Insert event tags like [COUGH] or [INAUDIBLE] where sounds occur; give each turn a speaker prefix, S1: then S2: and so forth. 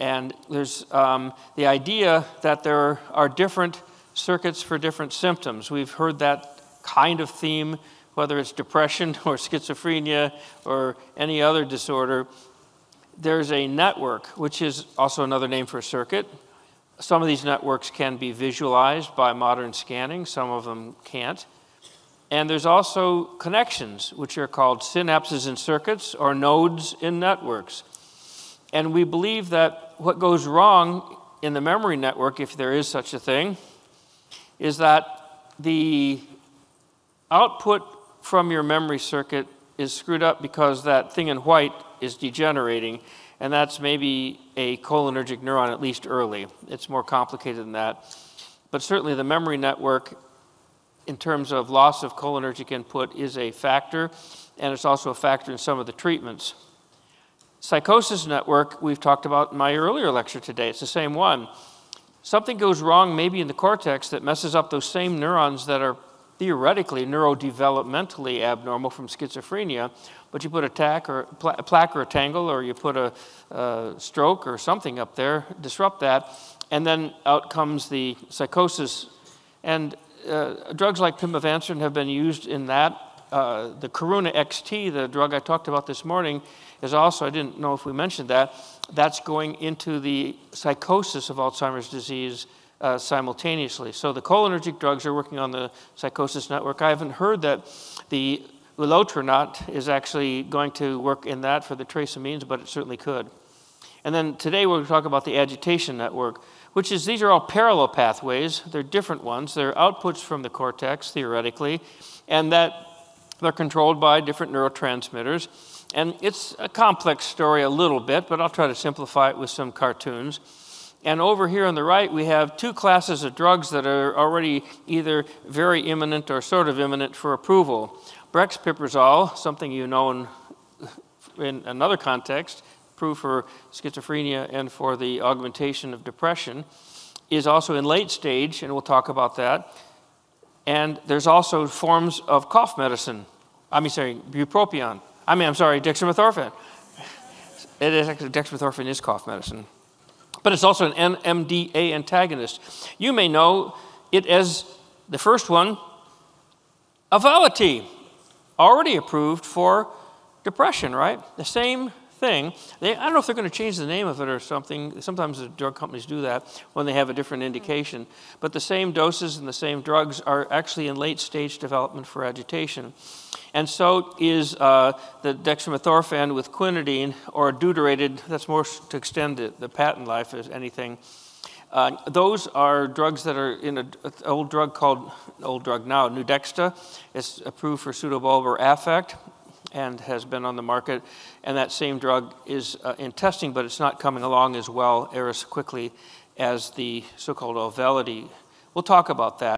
S1: And there's um, the idea that there are different circuits for different symptoms. We've heard that kind of theme, whether it's depression [LAUGHS] or schizophrenia or any other disorder. There's a network, which is also another name for a circuit. Some of these networks can be visualized by modern scanning, some of them can't. And there's also connections, which are called synapses in circuits or nodes in networks. And we believe that what goes wrong in the memory network, if there is such a thing, is that the output from your memory circuit is screwed up because that thing in white is degenerating, and that's maybe a cholinergic neuron, at least early. It's more complicated than that. But certainly the memory network, in terms of loss of cholinergic input, is a factor, and it's also a factor in some of the treatments. Psychosis network, we've talked about in my earlier lecture today. It's the same one. Something goes wrong maybe in the cortex that messes up those same neurons that are theoretically neurodevelopmentally abnormal from schizophrenia, but you put a, tack or, a plaque or a tangle or you put a, a stroke or something up there, disrupt that, and then out comes the psychosis. And uh, drugs like pimavanserin have been used in that. Uh, the Karuna XT, the drug I talked about this morning, is also, I didn't know if we mentioned that, that's going into the psychosis of Alzheimer's disease uh, simultaneously. So the cholinergic drugs are working on the psychosis network. I haven't heard that the ulotaront is actually going to work in that for the trace amines, but it certainly could. And then today we're going to talk about the agitation network, which is these are all parallel pathways. They're different ones. They're outputs from the cortex, theoretically, and that they're controlled by different neurotransmitters. And it's a complex story a little bit, but I'll try to simplify it with some cartoons. And over here on the right, we have two classes of drugs that are already either very imminent or sort of imminent for approval. Brexpiprazole, something you know in, in another context, approved for schizophrenia and for the augmentation of depression, is also in late stage, and we'll talk about that. And there's also forms of cough medicine. I mean, sorry, bupropion. I mean, I'm sorry, dextromethorphan. It is actually, dextromethorphan is cough medicine. But it's also an NMDA antagonist. You may know it as the first one, Auvelity, already approved for depression, right? The same thing. They, I don't know if they're going to change the name of it or something. Sometimes the drug companies do that when they have a different indication. But the same doses and the same drugs are actually in late stage development for agitation. And so is uh, the dextromethorphan with quinidine or deuterated, that's more to extend the, the patent life as anything. Uh, those are drugs that are in an old drug called, old drug now, Nuedexta. It's approved for pseudobulbar affect and has been on the market. And that same drug is uh, in testing, but it's not coming along as well or as quickly as the so-called Auvelity. We'll talk about that.